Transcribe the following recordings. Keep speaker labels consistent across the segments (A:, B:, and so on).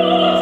A: Oh!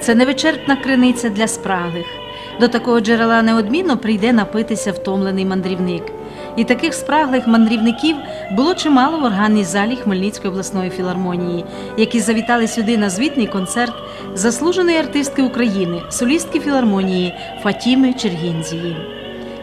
A: Це невичерпна криниця для спраглих. До такого джерела неодмінно прийде напитися втомлений мандрівник. І таких спраглих мандрівників було чимало в органній залі Хмельницької обласної філармонії, які завітали сюди на звітний концерт заслуженої артистки України, солістки філармонії Фатіми Чергінзії.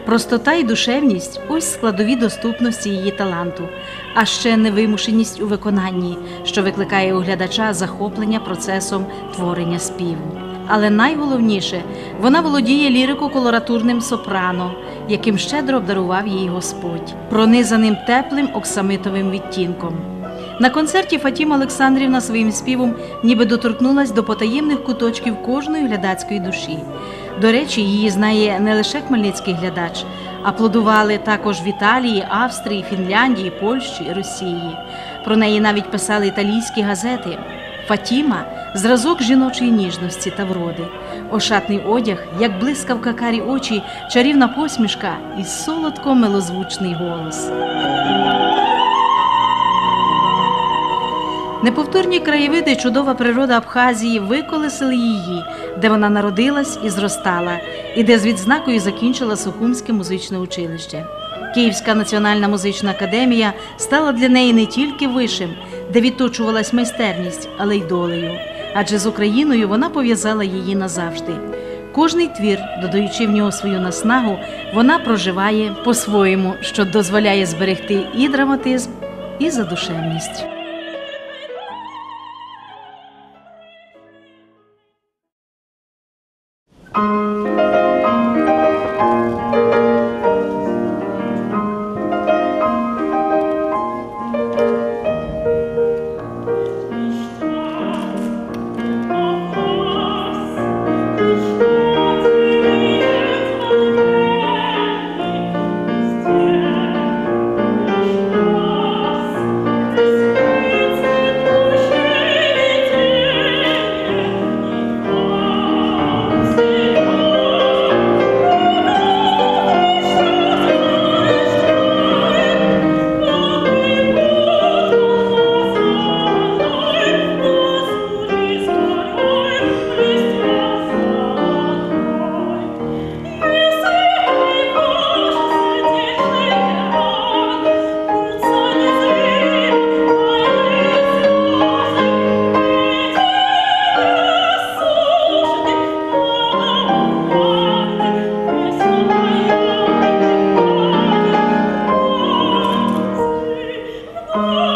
A: Простота і душевність ось складові доступності її таланту, а ще невимушеність у виконанні, що викликає у глядача захоплення процесом творення співу. Але найголовніше, вона володіє лірико-колоратурним сопрано, яким щедро обдарував її Господь, пронизаним теплим оксамитовим відтінком. На концерті Фатіма Олександрівна своїм співом ніби доторкнулась до потаємних куточків кожної глядацької душі. До речі, її знає не лише хмельницький глядач, аплодували також в Італії, Австрії, Фінляндії, Польщі, Росії. Про неї навіть писали італійські газети. Фатіма зразок жіночої ніжності та вроди, ошатний одяг, як блискавка карі очі, чарівна посмішка і солодко милозвучний голос. Неповторні краєвиди, чудова природа Абхазії виколесили її, де вона народилась і зростала, і де з відзнакою закінчила Сухумське музичне училище. Київська національна музична академія стала для неї не тільки вишем, де відточувалась майстерність, але й долею. Адже з Україною вона пов'язала її назавжди. Кожний твір, додаючи в нього свою наснагу, вона проживає по-своєму, що дозволяє зберегти і драматизм, і задушевність. Oh!